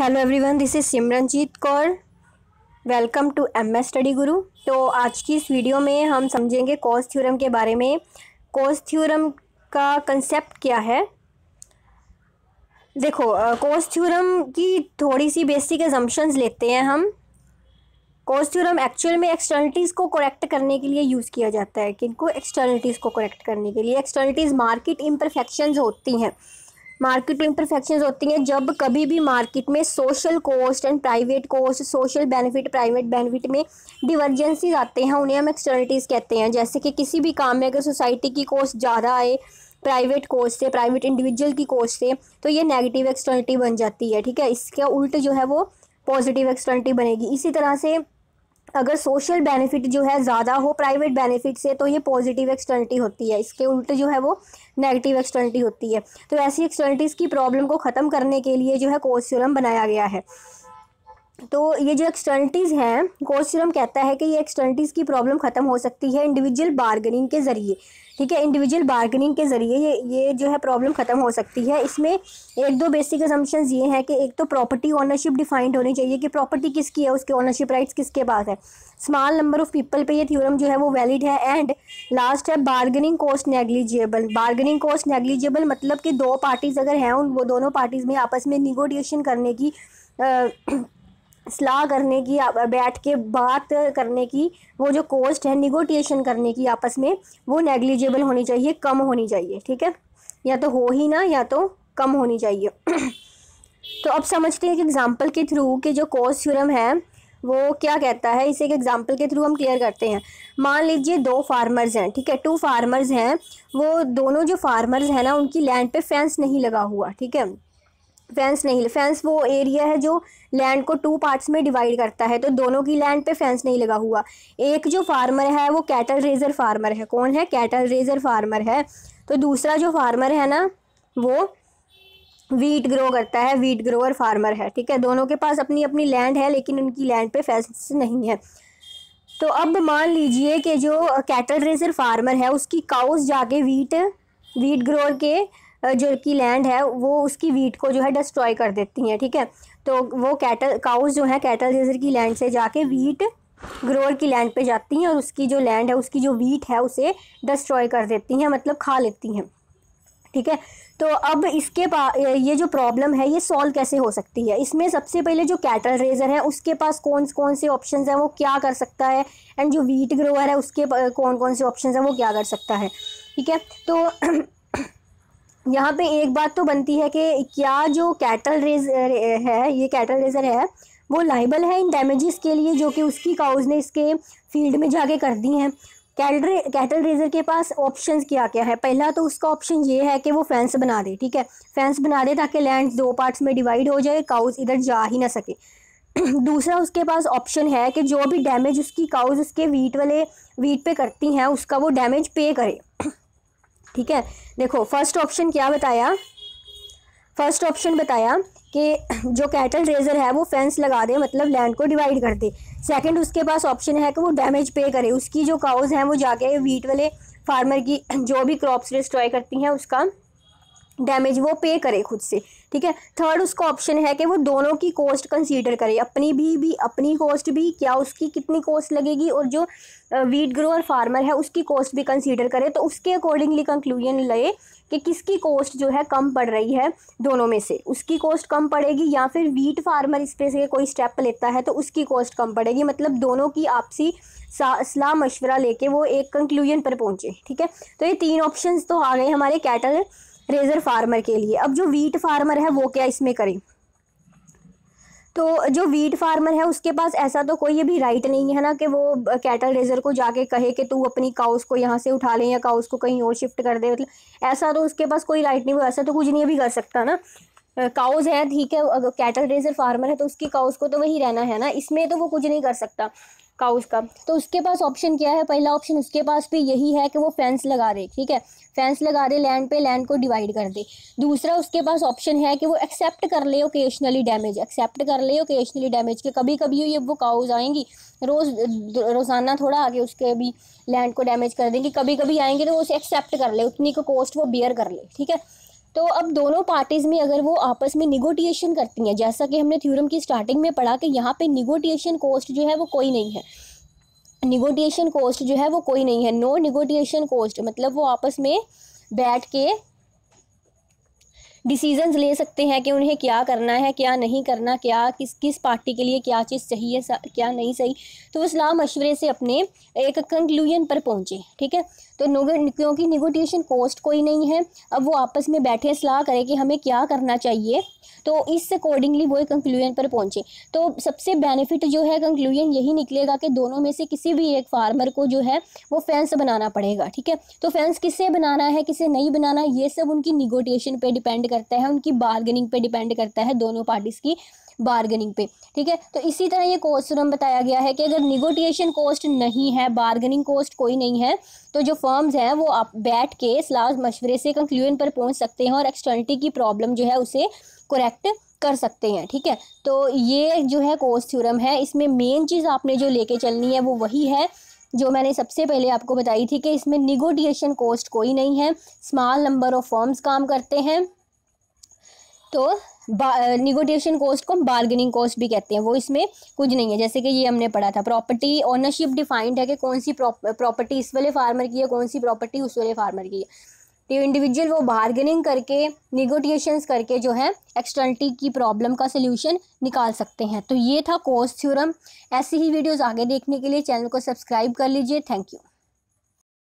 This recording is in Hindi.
Hello everyone this is Simranjeet Kaur welcome to M S study Guru तो आज की इस वीडियो में हम समझेंगे कोस थ्योरम के बारे में। कोस थ्योरम का कंसेप्ट क्या है? देखो कोस थ्योरम की थोड़ी सी बेसिक एजम्पन्स लेते हैं हम। कोस थ्योरम एक्चुअल में एक्सटर्नलिटीज़ को करेक्ट करने के लिए यूज़ किया जाता है। किनको एक्सटर्नलिटीज़ को करेक्ट करने के लिए? एक्सटर्नलिटीज़ मार्केट इम्परफेक्शंस होती हैं। मार्केट इम्परफेक्शंस होती हैं। जब कभी भी मार्केट में social cost and private cost social benefit private benefit में डिवर्जेंसीज आते हैं, उन्हें हम एक्सटर्निटीज़ कहते हैं। जैसे कि किसी भी काम में अगर सोसाइटी की कोस्ट ज़्यादा आए प्राइवेट कोस्ट से प्राइवेट इंडिविजुअल की कोस्ट से तो ये नेगेटिव एक्सटर्निटी बन जाती है, ठीक है? इसका उल्ट जो है वो पॉजिटिव एक्सटर्निटी बनेगी। इसी तरह से अगर सोशल बेनिफिट जो है ज़्यादा हो प्राइवेट बेनिफिट से तो ये पॉजिटिव एक्सटर्निटी होती है। इसके उल्ट जो है वो नेगेटिव एक्सटर्निटी होती है। तो ऐसी एक्सटर्निटीज़ की प्रॉब्लम को ख़त्म करने के लिए जो है कोर्स बनाया गया है। तो ये जो एक्सटर्निटीज़ हैं कोर्स कहता है कि ये एक्सटर्निटीज़ की प्रॉब्लम ख़त्म हो सकती है इंडिविजुअल बार्गनिंग के ज़रिए। ठीक है इंडिविजुअल बार्गेनिंग के ज़रिए ये ये जो है प्रॉब्लम ख़त्म हो सकती है। इसमें एक दो बेसिक असम्पन्स ये हैं कि एक तो प्रॉपर्टी ओनरशिप डिफाइंड होनी चाहिए कि प्रॉपर्टी किसकी है उसके ओनरशिप राइट्स किसके पास है। स्मॉल नंबर ऑफ़ पीपल पे ये थ्योरम जो है वो वैलिड है एंड लास्ट है bargaining cost negligible bargaining cost negligible मतलब कि दो पार्टीज़ अगर हैं उन वो दोनों पार्टीज़ में आपस में निगोडिएशन करने की आ, सलाह करने की बैठ के बात करने की, वो जो कॉस्ट है निगोटिएशन करने की आपस में, वो नेग्लिजिबल होनी चाहिए, कम होनी चाहिए, ठीक है? या तो हो ही ना, या तो कम होनी चाहिए। तो अब समझते हैं कि एग्जांपल के थ्रू के जो कॉस्ट थ्योरम है, वो क्या कहता है? इसे एक एग्जांपल के थ्रू हम क्लियर करते हैं। मान लीजिए दो फार्मर्स हैं, ठीक है? टू फार्मर्स हैं, वो दोनों जो फार्मर्स हैं ना, उनकी लैंड पे फेंस नहीं लगा हुआ, ठीक है? फेंस नहीं फेंस वो एरिया है जो लैंड को टू पार्ट्स में डिवाइड करता है तो दोनों की लैंड पे फेंस नहीं लगा हुआ। एक जो फार्मर है, वो कैटल रेजर फार्मर है। कौन है? कैटल रेजर फार्मर है। तो दूसरा जो फार्मर है ना, वो वीट ग्रो करता है वीट ग्रोअर फार्मर है। ठीक है? दोनों के पास अपनी अपनी लैंड है, लेकिन उनकी लैंड पे फेंस नहीं है। तो अब मान लीजिए कि जो कैटल रेजर फार्मर है, उसकी काउस जाके वीट वीट ग्रोअर के जो की लैंड है, वो उसकी वीट को जो है डिस्ट्रॉय कर देती हैं, ठीक है? तो वो कैटल काउस जो है कैटल रेजर की लैंड से जाके वीट ग्रोअर की लैंड पे जाती हैं और उसकी जो लैंड है, उसकी जो वीट है, उसे डिस्ट्रॉय कर देती हैं मतलब खा लेती हैं, ठीक है? तो अब इसके पास ये जो प्रॉब्लम है, ये सॉल्व कैसे हो सकती है? इसमें सबसे पहले जो कैटल रेजर है, उसके पास कौन कौन से ऑप्शन हैं, वो क्या कर सकता है? एंड जो वीट ग्रोअर है, उसके कौन कौन से ऑप्शन हैं, वो क्या कर सकता है? ठीक है? तो यहाँ पे एक बात तो बनती है कि क्या जो कैटल रेज है, ये कैटल रेजर है, वो लाइबल है इन डैमेजेस के लिए जो कि उसकी काउज ने इसके फ़ील्ड में जाके कर दी हैं। कैटल कैटल रेजर के पास ऑप्शंस क्या क्या है? पहला तो उसका ऑप्शन ये है कि वो फेंस बना दे, ठीक है? फेंस बना दे ताकि लैंड दो पार्ट्स में डिवाइड हो जाए काउज इधर जा ही ना सके। दूसरा उसके पास ऑप्शन है कि जो भी डैमेज उसकी काउज उसके वीट वाले वीट पे करती हैं, उसका वो डैमेज पे करे। ठीक है? देखो फ़र्स्ट ऑप्शन क्या बताया? फ़र्स्ट ऑप्शन बताया कि जो कैटल रेजर है, वो फेंस लगा दे मतलब लैंड को डिवाइड कर दे। सेकंड उसके पास ऑप्शन है कि वो डैमेज पे करे। उसकी जो काउज हैं, वो जाके वीट वाले फार्मर की, जो भी क्रॉप्स डिस्ट्रॉय करती हैं, उसका डैमेज वो पे करे खुद से, ठीक है? थर्ड उसका ऑप्शन है कि वो दोनों की कॉस्ट कंसीडर करे, अपनी भी भी, अपनी कॉस्ट भी, क्या उसकी कितनी कॉस्ट लगेगी और जो वीट ग्रोअर फार्मर है, उसकी कॉस्ट भी कंसीडर करे तो उसके अकॉर्डिंगली कंक्लूजन ले कि किसकी कॉस्ट जो है कम पड़ रही है दोनों में से। उसकी कॉस्ट कम पड़ेगी या फिर वीट फार्मर इस पे से कोई स्टेप लेता है तो उसकी कॉस्ट कम पड़ेगी मतलब दोनों की आपसी सलाह मशवरा लेके वो एक कंक्लूजन पर पहुँचे, ठीक है? तो ये तीन ऑप्शंस तो आ गए हमारे कैटल रेजर फार्मर के लिए। अब जो वीट फार्मर है, वो क्या इसमें करें? तो जो वीट फार्मर है, उसके पास ऐसा तो कोई अभी राइट नहीं है ना कि वो कैटल रेजर को जाके कहे कि तू अपनी काउस को यहाँ से उठा ले या काउस को कहीं और शिफ्ट कर दे। मतलब ऐसा तो उसके पास कोई राइट नहीं, वो ऐसा तो कुछ नहीं अभी कर सकता ना। काउस है, ठीक है, अगर कैटल रेजर फार्मर है तो उसकी काउज को तो वही रहना है ना, इसमें तो वो कुछ नहीं कर सकता काउज का। तो उसके पास ऑप्शन क्या है? पहला ऑप्शन उसके पास भी यही है कि वो फेंस लगा दे, ठीक है? फेंस लगा दे लैंड पे लैंड को डिवाइड कर दे। दूसरा उसके पास ऑप्शन है कि वो एक्सेप्ट कर ले ओकेशनली डैमेज एक्सेप्ट कर ले ओकेशनली डैमेज के कभी कभी ये वो काउज आएँगी, रोज़, रोज़ाना थोड़ा आगे उसके भी लैंड को डैमेज कर देंगी कभी कभी आएँगे तो वो उसे एक्सेप्ट कर ले, उतनी को कॉस्ट वो बियर कर ले, ठीक है? तो अब दोनों पार्टीज़ में अगर वो आपस में निगोटिएशन करती हैं, जैसा कि हमने थ्योरम की स्टार्टिंग में पढ़ा कि यहाँ पे निगोटिएशन कॉस्ट जो है वो कोई नहीं है। निगोटिएशन कॉस्ट जो है वो कोई नहीं है। नो निगोटिएशन कॉस्ट मतलब वो आपस में बैठ के डिसीजंस ले सकते हैं कि उन्हें क्या करना है, क्या नहीं करना, क्या किस किस पार्टी के लिए क्या चीज़ है क्या नहीं सही। तो वो सलाह मशवरे से अपने एक कंक्लूजन पर पहुँचे, ठीक है? तो क्योंकि निगोटिएशन कॉस्ट कोई नहीं है, अब वो आपस में बैठे सलाह करें कि हमें क्या करना चाहिए तो इस अकॉर्डिंगली वो एक कंक्लूजन पर पहुँचे। तो सबसे बेनिफिट जो है कंक्लूजन यही निकलेगा कि दोनों में से किसी भी एक फार्मर को जो है वो फेंस बनाना पड़ेगा, ठीक है? तो फेंस किससे बनाना है, किसे नहीं बनाना, ये सब उनकी निगोटिएशन पे डिपेंड करता है, उनकी बार्गेनिंग पे डिपेंड करता है, दोनों पार्टीज़ की बार्गेनिंग पे। ठीक है? तो इसी तरह ये कोस्ट में बताया गया है कि अगर निगोटिएशन कॉस्ट नहीं है बार्गेनिंग कॉस्ट कोई नहीं है तो जो फर्म्स हैं, वो आप बैठ के सलाह मशवरे से कंक्लूजन पर पहुँच सकते हैं और एक्सटर्निटी की प्रॉब्लम जो है, उसे करेक्ट कर सकते हैं। ठीक है? तो ये जो है कोस्ट थ्योरम है। इसमें मेन चीज़ आपने जो लेके चलनी है, वो वही है, जो मैंने सबसे पहले आपको बताई थी कि इसमें निगोटिएशन कॉस्ट कोई नहीं है। स्मॉल नंबर ऑफ़ फॉर्म्स काम करते हैं। तो निगोटिएशन कॉस्ट को हम बार्गेनिंग कॉस्ट भी कहते हैं। वो इसमें कुछ नहीं है। जैसे कि ये हमने पढ़ा था प्रॉपर्टी ओनरशिप डिफाइंड है कि कौन सी प्रॉपर्टी इस वाले फार्मर की है, कौन सी प्रॉपर्टी उस वाले फार्मर की है। तो इंडिविजुअल वो बार्गेनिंग करके निगोटिएशंस करके जो है एक्सटर्नलिटी की प्रॉब्लम का सोल्यूशन निकाल सकते हैं। तो ये था कोर्स थ्योरम ऐसी ही वीडियोस आगे देखने के लिए चैनल को सब्सक्राइब कर लीजिए। Thank you